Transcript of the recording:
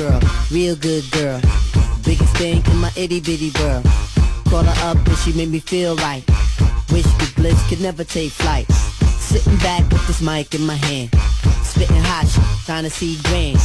girl, real good girl. Biggest thing in my itty bitty world. Call her up and she made me feel right. Wish the bliss could never take flight. Sitting back with this mic in my hand. Spitting hot shit, trying to see grand.